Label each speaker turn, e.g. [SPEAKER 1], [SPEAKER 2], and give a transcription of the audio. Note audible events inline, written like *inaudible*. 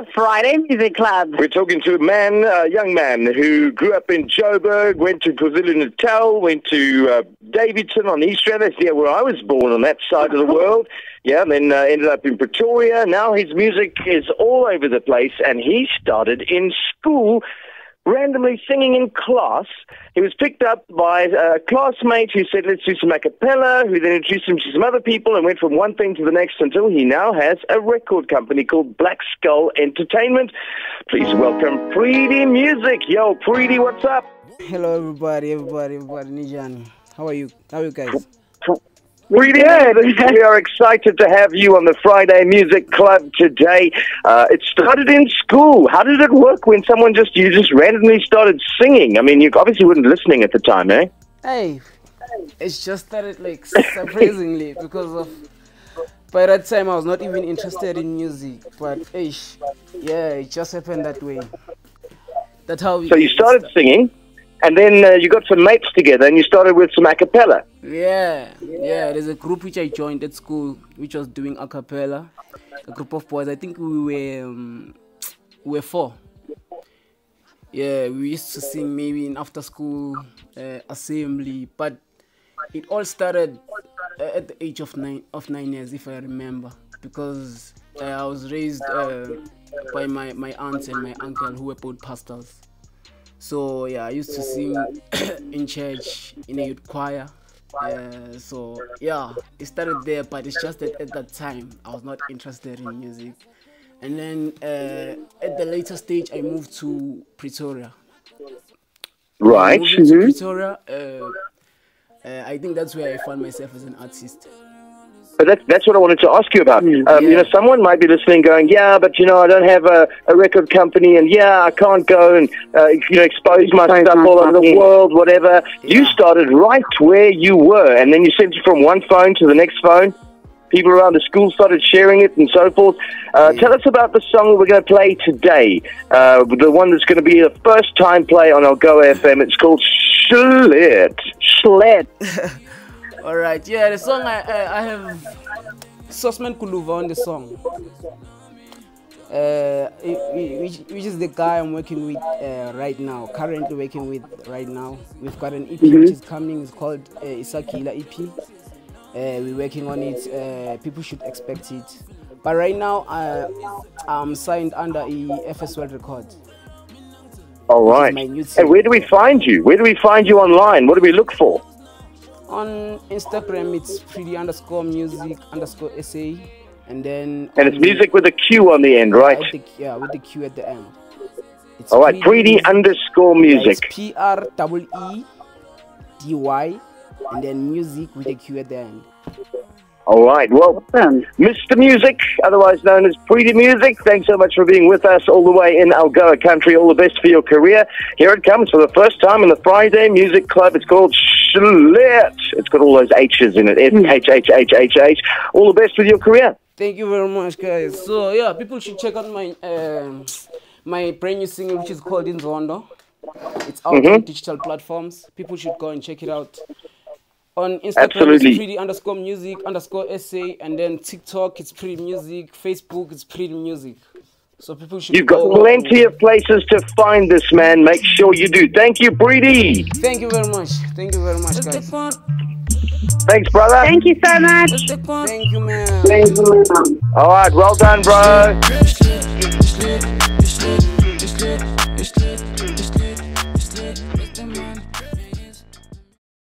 [SPEAKER 1] the Friday Music Club.
[SPEAKER 2] We're talking to a man, a young man who grew up in Joburg, went to KwaZulu Natal, went to uh, Daveyton on East Rand. yeah, where I was born on that side of the world. Yeah, and then uh, ended up in Pretoria. Now his music is all over the place, and he started in school randomly singing in class. He was picked up by a classmate who said, let's do some a cappella, who then introduced him to some other people and went from one thing to the next until he now has a record company called Black Skull Entertainment. Please welcome Preedy Musiq. Yo, Preedy, what's up?
[SPEAKER 3] Hello, everybody, everybody, everybody. Nijani. How are you? How are you guys?
[SPEAKER 2] We did. we are excited to have you on the Friday Music Club today. Uh, it started in school. How did it work when someone just you just randomly started singing? I mean, you obviously weren't listening at the time, eh?
[SPEAKER 3] Hey, it's just started like surprisingly *laughs* because of by that time I was not even interested in music, but ish, yeah, it just happened that way. That's how.
[SPEAKER 2] So you started singing and then uh, you got some mates together and you started with some a cappella.
[SPEAKER 3] Yeah, yeah. There's a group which I joined at school which was doing a cappella. A group of boys. I think we were um, we were four. Yeah, we used to sing maybe in after school uh, assembly, but it all started uh, at the age of nine of nine years, if I remember, because uh, I was raised uh, by my my aunts and my uncle who were both pastors. So yeah, I used to sing *coughs* in church in a youth choir. Uh, so yeah, it started there, but it's just that at that time I was not interested in music. And then uh, at the later stage, I moved to Pretoria.
[SPEAKER 2] Right.
[SPEAKER 3] Moving mm-hmm. to Pretoria, uh, uh, I think that's where I found myself as an artist.
[SPEAKER 2] But that's, that's what I wanted to ask you about. Mm, um, yeah. You know, someone might be listening going, yeah, but, you know, I don't have a, a record company and, yeah, I can't go and, uh, you know, expose my stuff all over the world, whatever. Yeah. You started right where you were and then you sent it from one phone to the next phone. People around the school started sharing it and so forth. Uh, yeah. Tell us about the song we're going to play today. Uh, the one that's going to be the first time play on Algoa FM. It's called Schlit. Schlit. *laughs*
[SPEAKER 3] All right, yeah, the song I I, I have Sosman Kuluva on the song. Uh, which, which is the guy I'm working with uh, right now, currently working with right now. We've got an EP mm-hmm. which is coming, it's called uh, Isakila EP. Uh, we're working on it, uh, people should expect it. But right now, uh, I'm signed under a FS World Record.
[SPEAKER 2] All right. And where do we find you? Where do we find you online? What do we look for?
[SPEAKER 3] On Instagram, it's Preedy underscore music underscore SA. And then.
[SPEAKER 2] And it's music with a Q on the end, right?
[SPEAKER 3] Yeah, with the, yeah, with the Q at the end.
[SPEAKER 2] It's All right, Preedy underscore music.
[SPEAKER 3] Yeah, P R E E D Y and then music with a Q at the end.
[SPEAKER 2] All right. Well, Mr. Musiq, otherwise known as Preedy Musiq, thanks so much for being with us all the way in Algoa country. All the best for your career. Here it comes for the first time in the Friday Music Club. It's called Schlit. It's got all those H's in it. S H H H H H. All the best with your career.
[SPEAKER 3] Thank you very much, guys. So yeah, people should check out my uh, my brand new single, which is called Inzondo. It's out mm-hmm. on digital platforms. People should go and check it out. On Instagram, Absolutely. it's Preedy underscore music underscore SA, and then TikTok, it's Preedy music. Facebook, it's Preedy music. So people should.
[SPEAKER 2] You've got plenty of places to find this man. Make sure you do. Thank you, Preedy.
[SPEAKER 3] Thank you very much. Thank you very much, guys.
[SPEAKER 2] Thanks, brother.
[SPEAKER 1] Thank you so much.
[SPEAKER 3] Thank you, man.
[SPEAKER 1] Thank you, man.
[SPEAKER 2] All right, well done, bro.